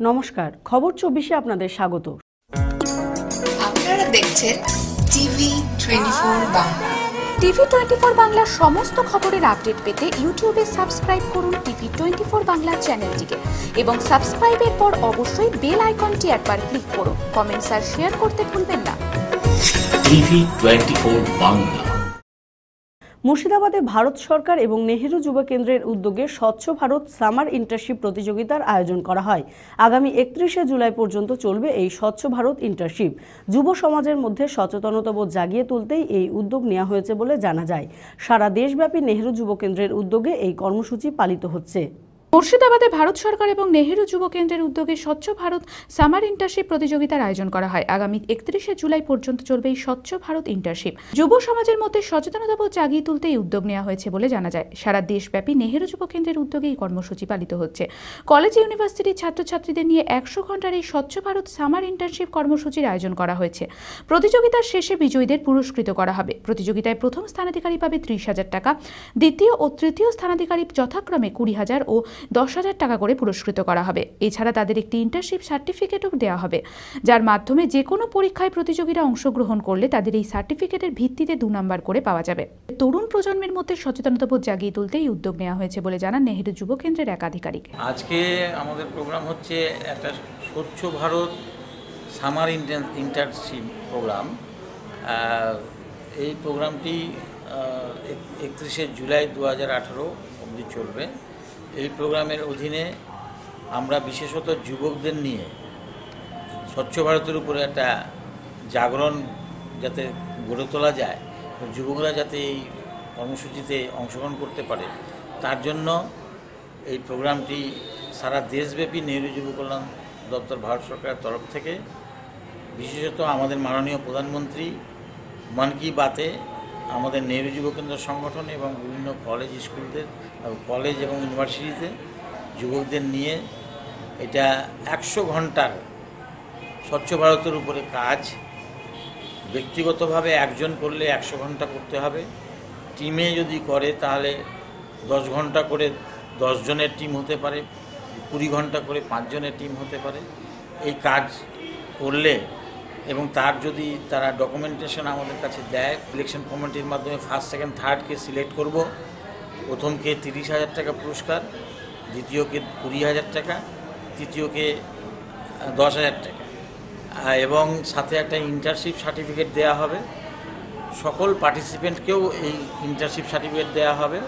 নমস্কার খবর চব্বিশে আপনাদের স্বাগত। আপনারা দেখছেন TV twenty four Bangla. TV twenty four বাংলার সমস্ত খবরের আপডেট পেতে ইউটিউবে সাবস্ক্রাইব করুন টিভি টোয়েন্টি ফোর বাংলা চ্যানেলটিকে এবং সাবস্ক্রাইবের পর অবশ্যই বেল আইকনটি একবার ক্লিক করুন। কমেন্টস আর শেয়ার করতে ভুলবেন না। TV twenty four Bangla. মুর্শিদাবাদে ভারত সরকার এবং নেহেরু যুব কেন্দ্রের উদ্যোগে স্বচ্ছ ভারত সামার ইন্টার্নশিপ প্রতিযোগিতার আয়োজন করা হয়। আগামী একত্রিশে জুলাই পর্যন্ত চলবে এই স্বচ্ছ ভারত ইন্টার্নশিপ যুব সমাজের মধ্যে সচেতনতাবোধ জাগিয়ে তুলতেই এই উদ্যোগ নেওয়া হয়েছে বলে জানা যায়। সারা দেশব্যাপী নেহেরু যুব কেন্দ্রের উদ্যোগে এই কর্মসূচি পালিত হচ্ছে। মুর্শিদাবাদে ভারত সরকার এবং নেহেরু যুব কেন্দ্রের উদ্যোগে স্বচ্ছ ভারত সামার ইন্টার্নশিপ প্রতিযোগিতার আয়োজন করা হয়। আগামী একত্রিশে জুলাই পর্যন্ত চলবে এই স্বচ্ছ ভারত ইন্টার্নশিপ যুব সমাজের মধ্যে সচেতনতাবোধ জাগিয়ে তুলতে এই উদ্যোগ নেওয়া হয়েছে বলে জানা যায়। সারা দেশব্যাপী নেহেরু যুব কেন্দ্রের উদ্যোগে এই কর্মসূচি পালিত হচ্ছে। কলেজ ইউনিভার্সিটির ছাত্রছাত্রীদের নিয়ে একশো ঘণ্টার এই স্বচ্ছ ভারত সামার ইন্টার্নশিপ কর্মসূচির আয়োজন করা হয়েছে। প্রতিযোগিতার শেষে বিজয়ীদের পুরস্কৃত করা হবে। প্রতিযোগিতায় প্রথম স্থানাধিকারী পাবে ত্রিশ হাজার টাকা, দ্বিতীয় ও তৃতীয় স্থানাধিকারী যথাক্রমে কুড়ি হাজার ও দশ হাজার টাকা করে পুরস্কৃত করা হবে। এছাড়া তাদের একটি ইন্টার্নশিপ সার্টিফিকেটও দেওয়া হবে, যার মাধ্যমে যে কোনো পরীক্ষায় প্রতিযোগীরা অংশগ্রহণ করলে তাদের এই সার্টিফিকেটের ভিত্তিতে দু নম্বর করে পাওয়া যাবে। তরুণ প্রজন্মের মধ্যে সচেতনতাবোধ জাগিয়ে তুলতে এই উদ্যোগ নেওয়া হয়েছে বলে জানান নেহেরু যুব কেন্দ্রের এক আধিকারিক আজকে আমাদের প্রোগ্রাম হচ্ছে একটা স্বচ্ছ ভারত সামার ইন্টার্নশিপ প্রোগ্রাম এই প্রোগ্রামটি একত্রিশে জুলাই দু হাজার আঠারো চলবে। এই প্রোগ্রামের অধীনে আমরা বিশেষত যুবকদের নিয়ে স্বচ্ছ ভারতের উপরে একটা জাগরণ যাতে গড়ে তোলা যায়, যুবকরা যাতে এই কর্মসূচিতে অংশগ্রহণ করতে পারে, তার জন্য এই প্রোগ্রামটি সারা দেশব্যাপী নেহরু যুব কল্যাণ দপ্তর ভারত সরকারের তরফ থেকে, বিশেষত আমাদের মাননীয় প্রধানমন্ত্রী মন কি বাতে আমাদের নেহরু যুব কেন্দ্র সংগঠন এবং বিভিন্ন কলেজ স্কুলদের কলেজ এবং ইউনিভার্সিটিতে যুবকদের নিয়ে এটা একশো ঘণ্টার স্বচ্ছ ভারতের উপরে কাজ। ব্যক্তিগতভাবে একজন করলে একশো ঘণ্টা করতে হবে। টিমে যদি করে তাহলে দশ ঘণ্টা করে জনের টিম হতে পারে, কুড়ি ঘণ্টা করে পাঁচজনের টিম হতে পারে। এই কাজ করলে এবং তার যদি তারা ডকুমেন্টেশন আমাদের কাছে দেয় ইলেকশন কমিটির মাধ্যমে ফার্স্ট সেকেন্ড থার্ডকে সিলেক্ট করব। প্রথমকে তিরিশ হাজার টাকা পুরস্কার, দ্বিতীয়কে কুড়ি হাজার টাকা, তৃতীয়কে দশ হাজার টাকা। এবং সাথে একটা ইন্টারশিপ সার্টিফিকেট দেওয়া হবে। সকল পার্টিসিপেন্টকেও এই ইন্টারশিপ সার্টিফিকেট দেওয়া হবে।